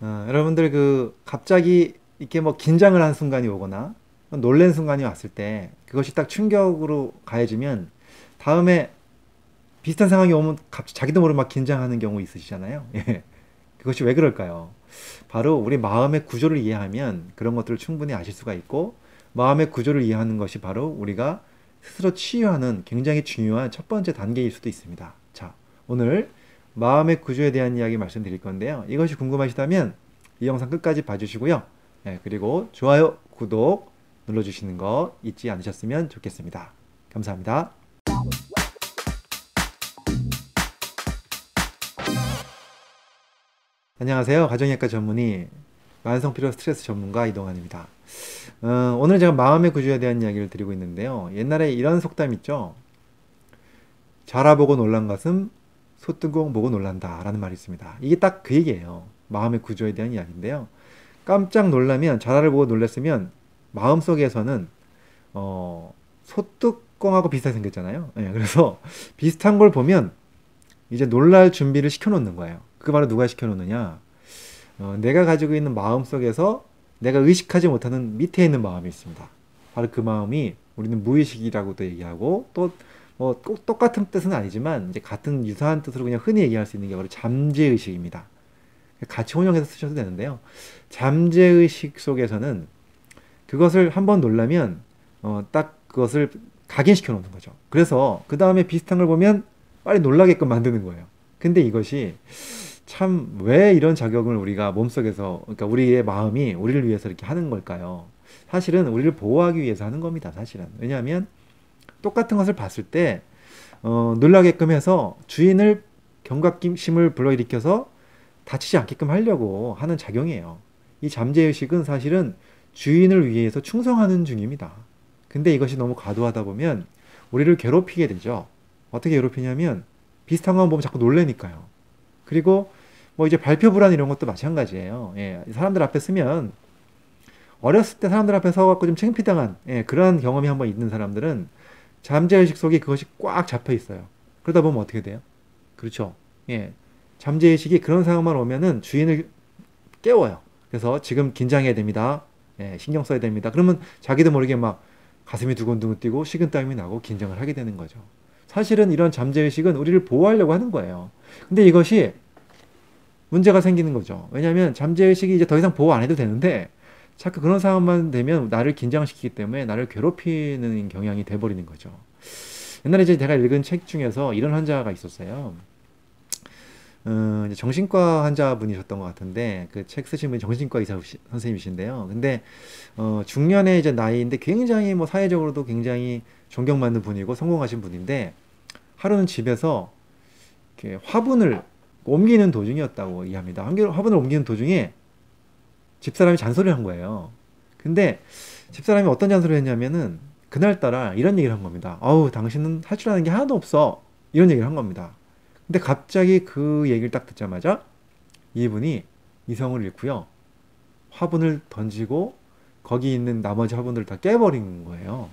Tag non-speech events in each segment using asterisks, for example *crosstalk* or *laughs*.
어, 여러분들 그 갑자기 이렇게 뭐 긴장을 한 순간이 오거나 놀란 순간이 왔을 때 그것이 딱 충격으로 가해지면 다음에 비슷한 상황이 오면 갑자기 자기도 모르게 막 긴장하는 경우 있으시잖아요. *laughs* 예. 그것이 왜 그럴까요? 바로 우리 마음의 구조를 이해하면 그런 것들을 충분히 아실 수가 있고 마음의 구조를 이해하는 것이 바로 우리가 스스로 치유하는 굉장히 중요한 첫 번째 단계일 수도 있습니다. 자, 오늘 마음의 구조에 대한 이야기 말씀드릴 건데요. 이것이 궁금하시다면 이 영상 끝까지 봐주시고요. 네, 그리고 좋아요, 구독 눌러주시는 거 잊지 않으셨으면 좋겠습니다. 감사합니다. 안녕하세요. 가정의학과 전문의 만성피로 스트레스 전문가 이동환입니다. 어, 오늘 제가 마음의 구조에 대한 이야기를 드리고 있는데요. 옛날에 이런 속담 있죠. 자라보고 놀란 가슴, 소뚜껑 보고 놀란다 라는 말이 있습니다. 이게 딱 그 얘기예요. 마음의 구조에 대한 이야기인데요. 깜짝 놀라면 자라를 보고 놀랐으면 마음속에서는 어, 소뚜껑하고 비슷하게 생겼잖아요. 네, 그래서 *laughs* 비슷한 걸 보면 이제 놀랄 준비를 시켜놓는 거예요. 그 바로 누가 시켜놓느냐? 어, 내가 가지고 있는 마음 속에서 내가 의식하지 못하는 밑에 있는 마음이 있습니다. 바로 그 마음이 우리는 무의식이라고도 얘기하고 또 뭐 꼭 똑같은 뜻은 아니지만 이제 같은 유사한 뜻으로 그냥 흔히 얘기할 수 있는 게 바로 잠재의식입니다. 같이 혼용해서 쓰셔도 되는데요. 잠재의식 속에서는 그것을 한번 놀라면 어, 딱 그것을 각인시켜 놓는 거죠. 그래서 그 다음에 비슷한 걸 보면 빨리 놀라게끔 만드는 거예요. 근데 이것이 참 왜 이런 자격을 우리가 몸속에서 그러니까 우리의 마음이 우리를 위해서 이렇게 하는 걸까요? 사실은 우리를 보호하기 위해서 하는 겁니다. 사실은 왜냐하면 똑같은 것을 봤을 때 어, 놀라게끔 해서 주인을 경각심을 불러일으켜서 다치지 않게끔 하려고 하는 작용이에요. 이 잠재의식은 사실은 주인을 위해서 충성하는 중입니다. 근데 이것이 너무 과도하다 보면 우리를 괴롭히게 되죠. 어떻게 괴롭히냐면 비슷한 거 보면 자꾸 놀래니까요. 그리고 뭐 이제 발표 불안 이런 것도 마찬가지예요. 예, 사람들 앞에 쓰면 어렸을 때 사람들 앞에 서갖고 좀 창피당한 예, 그런 경험이 한번 있는 사람들은 잠재의식 속에 그것이 꽉 잡혀 있어요. 그러다 보면 어떻게 돼요? 그렇죠. 예, 잠재의식이 그런 상황만 오면은 주인을 깨워요. 그래서 지금 긴장해야 됩니다. 예, 신경 써야 됩니다. 그러면 자기도 모르게 막 가슴이 두근두근 뛰고 식은땀이 나고 긴장을 하게 되는 거죠. 사실은 이런 잠재의식은 우리를 보호하려고 하는 거예요. 근데 이것이 문제가 생기는 거죠. 왜냐하면 잠재의식이 이제 더 이상 보호 안 해도 되는데 자꾸 그런 상황만 되면 나를 긴장시키기 때문에 나를 괴롭히는 경향이 돼버리는 거죠. 옛날에 이제 제가 읽은 책 중에서 이런 환자가 있었어요. 어, 정신과 환자분이셨던 것 같은데 그 책 쓰신 분이 정신과 의사 선생님이신데요. 근데 어, 중년의 이제 나이인데 굉장히 뭐 사회적으로도 굉장히 존경받는 분이고 성공하신 분인데 하루는 집에서 화분을 옮기는 도중이었다고 이해합니다. 화분을 옮기는 도중에 집사람이 잔소리를 한 거예요. 근데 집사람이 어떤 잔소리를 했냐면은 그날따라 이런 얘기를 한 겁니다. 아우 당신은 할 줄 아는 게 하나도 없어. 이런 얘기를 한 겁니다. 근데 갑자기 그 얘기를 딱 듣자마자 이분이 이성을 잃고요. 화분을 던지고 거기 있는 나머지 화분들을 다 깨버린 거예요.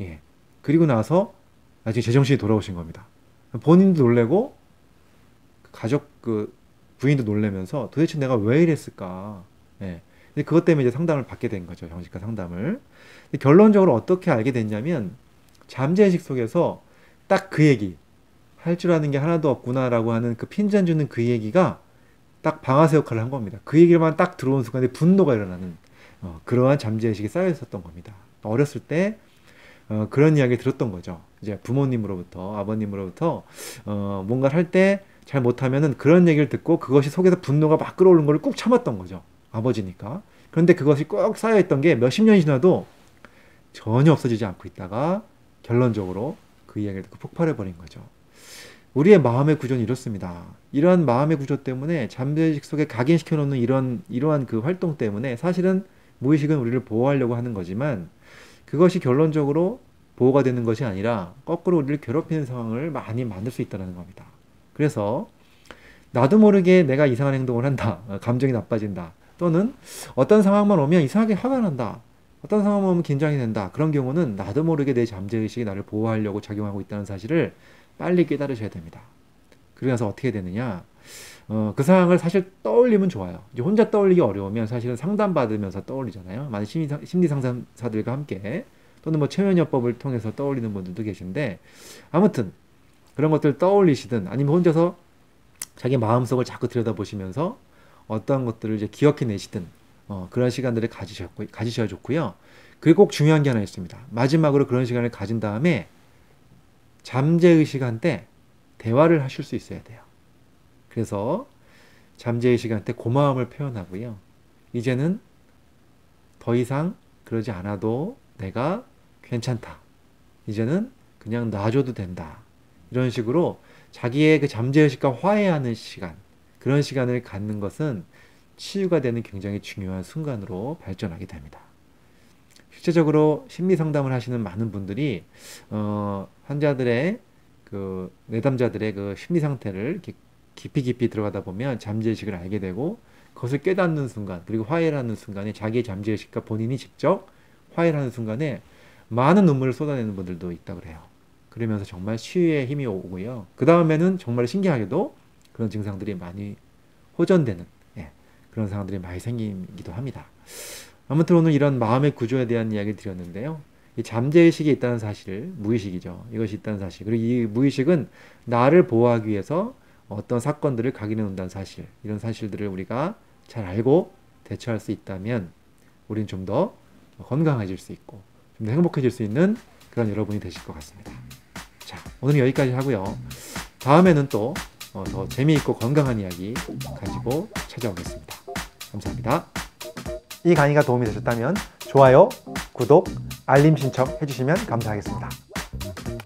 예. 그리고 나서 나중에 제정신이 돌아오신 겁니다. 본인도 놀래고 가족 그 부인도 놀래면서 도대체 내가 왜 이랬을까? 예. 그것 때문에 이제 상담을 받게 된 거죠. 정신과 상담을. 결론적으로 어떻게 알게 됐냐면 잠재의식 속에서 딱 그 얘기 할 줄 아는 게 하나도 없구나라고 하는 그 핀잔 주는 그 얘기가 딱 방아쇠 역할을 한 겁니다. 그 얘기만 딱 들어온 순간에 분노가 일어나는 어, 그러한 잠재의식이 쌓여 있었던 겁니다. 어렸을 때 어, 그런 이야기 들었던 거죠. 이제 부모님으로부터 아버님으로부터 어, 뭔가를 할 때 잘 못하면은 그런 얘기를 듣고 그것이 속에서 분노가 막 끌어오는 걸 꾹 참았던 거죠. 아버지니까. 그런데 그것이 꼭 쌓여있던 게 몇십 년이 지나도 전혀 없어지지 않고 있다가 결론적으로 그 이야기를 듣고 폭발해버린 거죠. 우리의 마음의 구조는 이렇습니다. 이러한 마음의 구조 때문에 잠재의식 속에 각인시켜 놓는 이런, 이러한 그 활동 때문에 사실은 무의식은 우리를 보호하려고 하는 거지만 그것이 결론적으로 보호가 되는 것이 아니라 거꾸로 우리를 괴롭히는 상황을 많이 만들 수 있다는 겁니다. 그래서 나도 모르게 내가 이상한 행동을 한다. 어, 감정이 나빠진다. 또는 어떤 상황만 오면 이상하게 화가 난다. 어떤 상황만 오면 긴장이 된다. 그런 경우는 나도 모르게 내 잠재의식이 나를 보호하려고 작용하고 있다는 사실을 빨리 깨달으셔야 됩니다. 그래서 어떻게 되느냐. 어, 그 상황을 사실 떠올리면 좋아요. 이제 혼자 떠올리기 어려우면 사실은 상담받으면서 떠올리잖아요. 많은 심리, 심리 상담사들과 함께 또는 뭐 체면요법을 통해서 떠올리는 분들도 계신데 아무튼 그런 것들 떠올리시든 아니면 혼자서 자기 마음속을 자꾸 들여다보시면서 어떤 것들을 이제 기억해내시든 어, 그런 시간들을 가지셨고, 가지셔야 좋고요. 그리고 꼭 중요한 게 하나 있습니다. 마지막으로 그런 시간을 가진 다음에 잠재의 시간 때 대화를 하실 수 있어야 돼요. 그래서 잠재의 시간 때 고마움을 표현하고요. 이제는 더 이상 그러지 않아도 내가 괜찮다. 이제는 그냥 놔줘도 된다. 이런 식으로 자기의 그 잠재의식과 화해하는 시간, 그런 시간을 갖는 것은 치유가 되는 굉장히 중요한 순간으로 발전하게 됩니다. 실제적으로 심리 상담을 하시는 많은 분들이 어, 환자들의 그 내담자들의 그 심리 상태를 깊이 깊이 들어가다 보면 잠재의식을 알게 되고 그것을 깨닫는 순간 그리고 화해를 하는 순간에 자기의 잠재의식과 본인이 직접 화해를 하는 순간에 많은 눈물을 쏟아내는 분들도 있다 그래요. 그러면서 정말 치유의 힘이 오고요. 그 다음에는 정말 신기하게도 그런 증상들이 많이 호전되는 예, 그런 상황들이 많이 생기기도 합니다. 아무튼 오늘 이런 마음의 구조에 대한 이야기를 드렸는데요. 이 잠재의식이 있다는 사실, 무의식이죠. 이것이 있다는 사실. 그리고 이 무의식은 나를 보호하기 위해서 어떤 사건들을 각인해 놓는다는 사실. 이런 사실들을 우리가 잘 알고 대처할 수 있다면 우리는 좀 더 건강해질 수 있고 좀 더 행복해질 수 있는 그런 여러분이 되실 것 같습니다. 자, 오늘은 여기까지 하고요. 다음에는 또 더 어, 재미있고 건강한 이야기 가지고 찾아오겠습니다. 감사합니다. 이 강의가 도움이 되셨다면 좋아요, 구독, 알림 신청 해주시면 감사하겠습니다.